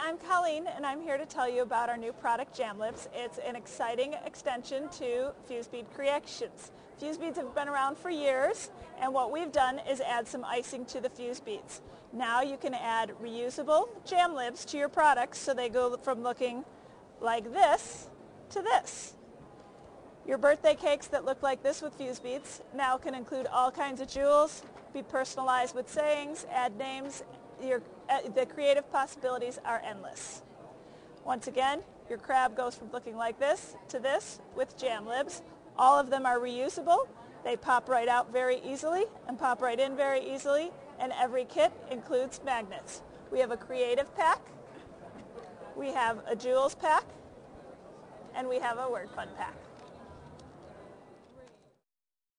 I'm Colleen and I'm here to tell you about our new product JamLibs. It's an exciting extension to FuseBead Creations. FuseBeads have been around for years and what we've done is add some icing to the FuseBeads. Now you can add reusable JamLibs to your products so they go from looking like this to this. Your birthday cakes that look like this with FuseBeads now can include all kinds of jewels, be personalized with sayings, add names, your, uh, the creative possibilities are endless. Once again, your crab goes from looking like this to this with JamLibs. All of them are reusable. They pop right out very easily and pop right in very easily, and every kit includes magnets. We have a creative pack, we have a jewels pack, and we have a word fun pack.